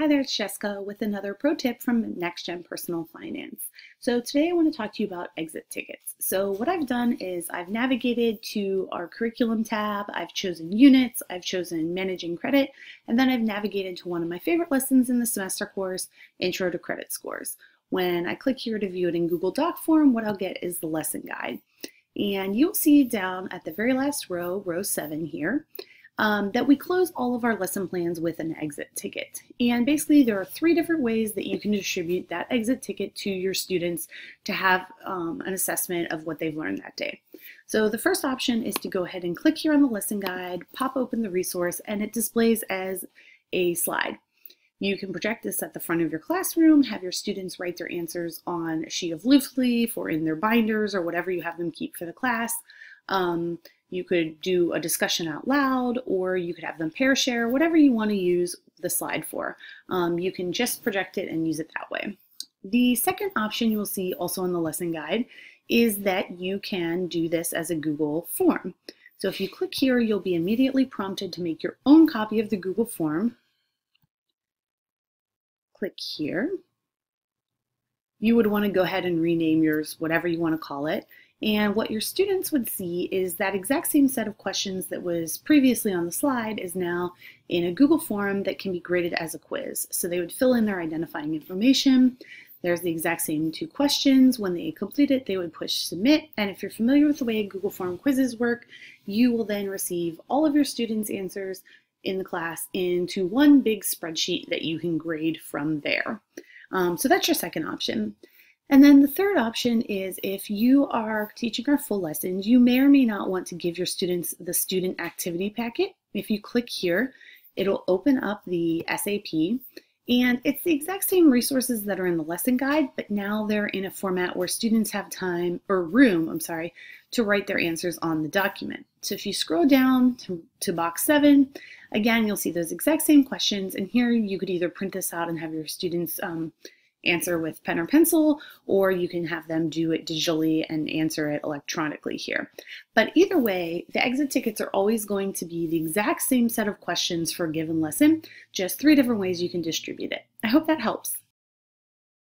Hi there, it's Jessica with another pro tip from Next Gen Personal Finance. So today I want to talk to you about exit tickets. So what I've done is I've navigated to our curriculum tab, I've chosen units, I've chosen managing credit, and then I've navigated to one of my favorite lessons in the semester course, Intro to Credit Scores. When I click here to view it in Google Doc form, what I'll get is the lesson guide. And you'll see down at the very last row, row seven here, um, that we close all of our lesson plans with an exit ticket. And basically there are three different ways that you can distribute that exit ticket to your students to have um, an assessment of what they've learned that day. So the first option is to go ahead and click here on the lesson guide, pop open the resource, and it displays as a slide. You can project this at the front of your classroom, have your students write their answers on a sheet of loose leaf or in their binders or whatever you have them keep for the class. Um, you could do a discussion out loud, or you could have them pair share, whatever you want to use the slide for. Um, you can just project it and use it that way. The second option you will see also in the lesson guide is that you can do this as a Google form. So if you click here, you'll be immediately prompted to make your own copy of the Google form. Click here. You would want to go ahead and rename yours, whatever you want to call it. And what your students would see is that exact same set of questions that was previously on the slide is now in a Google form that can be graded as a quiz. So they would fill in their identifying information. There's the exact same two questions. When they complete it, they would push submit. And if you're familiar with the way Google form quizzes work, you will then receive all of your students' answers in the class into one big spreadsheet that you can grade from there. Um, so that's your second option. And then the third option is if you are teaching our full lessons, you may or may not want to give your students the student activity packet. If you click here, it'll open up the SAP and it's the exact same resources that are in the lesson guide, but now they're in a format where students have time or room, I'm sorry, to write their answers on the document. So if you scroll down to, to box seven, again, you'll see those exact same questions. And here you could either print this out and have your students um, answer with pen or pencil, or you can have them do it digitally and answer it electronically here. But either way, the exit tickets are always going to be the exact same set of questions for a given lesson, just three different ways you can distribute it. I hope that helps.